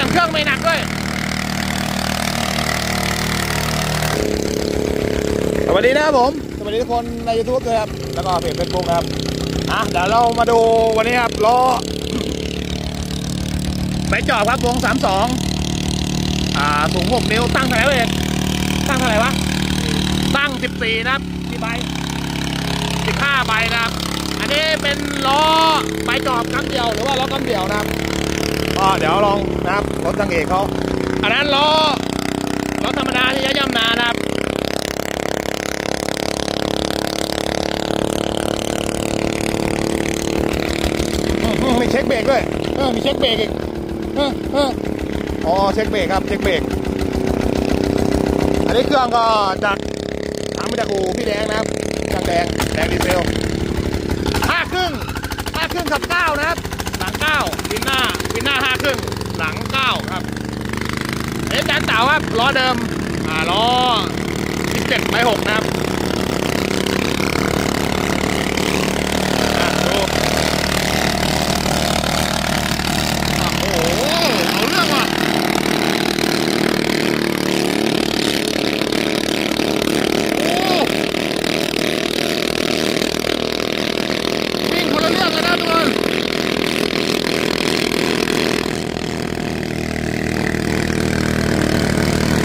สียงเครื่องไม่หนักด้วย สวัสดีนะครับผม สวัสดีทุกคนใน YouTube ด้วยครับ แล้วก็เพจเฟซบุ๊กครับ อะ เดี๋ยวเรามาดูวันนี้ครับล้อใบจอบครับวง32อ่า สูง6นิ้วตั้งเท่าไหร่เองตั้งเท่าไหร่วะ ตั้ง14นะครับที่ใบ 15ใบนะครับ อันนี้เป็นล้อใบจอบกำเดียวหรือว่าล้อกำเดียวนะครับก็เดี๋ยวลองนะครับรถทางเอกเขาอันนั้นล้อล้อธรรมดาที่ย่ำนานะครับมีเช็คเบรกด้วยเออมีเช็คเบรกอีกเออเอออ๋อเช็คเบรกครับเช็คเบรกอันนี้เครื่องก็จากทำมาจากอู่พี่แดงนะครับ ช่างแดงแดงดีเซลห้าครึ่งห้าครึ่งกับเก้านะครับ หลังเก้าวินหน้าวินหน้าห้าครึ่งหลังเก้าครับเอ็นนี้จานเต่าครับล้อเดิมอ่าล้อสิบเจ็ดไปหกนะครับอะดู โอ้โห เอาเรื่องว่ะโอ้วิ่งคนละเรื่องกันนะทุกคน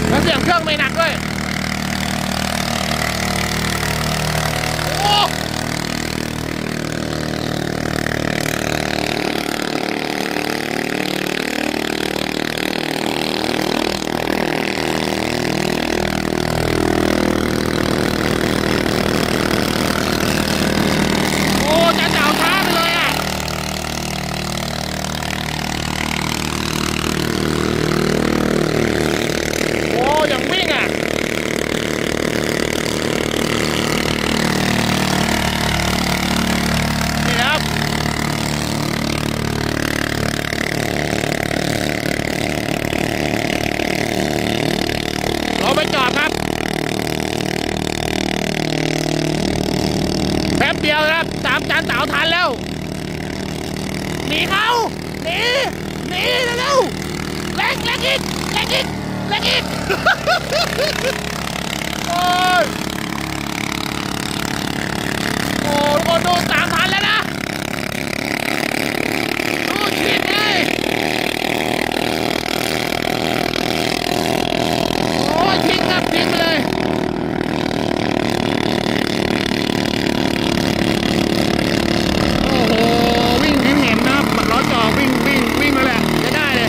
แล้วเสียงเค รื่องไม่หนักด้วย โอ้ โอ้จะเจ้าช้าไปเลยอะ โอ้ยังวิ่งอะ นี่ครับ เราไปจอดครับ แป๊บเดียวนะครับตามจานเต๋าทันแล้วหนีเขาหนีหนีเร็วๆแรงแรงอีกแรงอีกแรงอีกโอ้ยโอ้ทุกคนดูตามทันแล้วนะดูฉีดเลยโอ้ยทิ้งครับทิ้งไปเลย โอ้โห วิ่งเห็นเห็นนะครับล้อจอวิ่งวิ่งวิ่งมาแหละจะได้เลย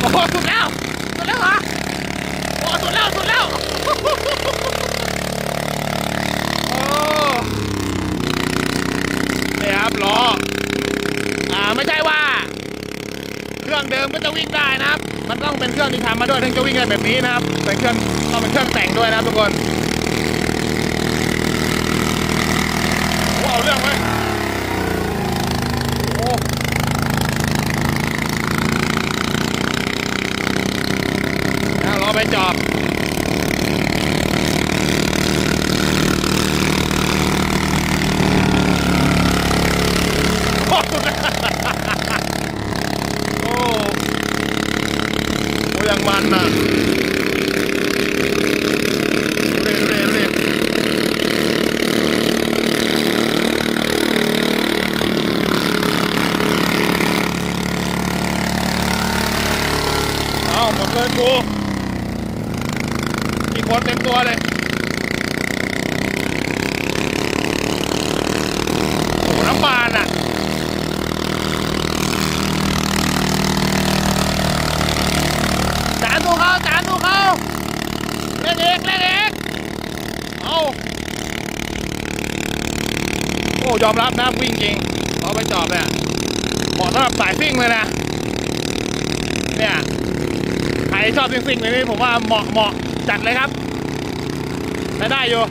โอ้โหสุดแล้วสุดแล้วเหรอโอ้สุดแล้วสุดแล้วโอ้นี่ครับล้ อ่าไม่ใช่ว่า เครื่องเดิมก็จะวิ่งได้นะครับ มันต้องเป็นเครื่องที่ทำมาด้วยถึงจะวิ่งได้แบบนี้นะครับ เป็นเครื่องต้องเป็นเครื่องแต่งด้วยนะครับทุกคนโอ้เอาเรื่องไหมโอ้เอาล้อไปจอบ โอ้สุดยอด โอ้ โอ้ยังมันนะเร่เร่เร่เอาหมดเลยกูมีคนเต็มตัวเลยโอ้โหน้ำบานอะ จานดูเขาจานดูเขาเล่นเอกเล่นเอกเอา โอ้ยอมรับนะวิ่งจริงเอาไปจอบเนี่ยเหมาะสำหรับสายซิ่งเลยนะ เนี่ยใครชอบซิ่งๆเลยนี่ผมว่าเหมาะเหมาะจัดเลยครับใช้ได้อยู่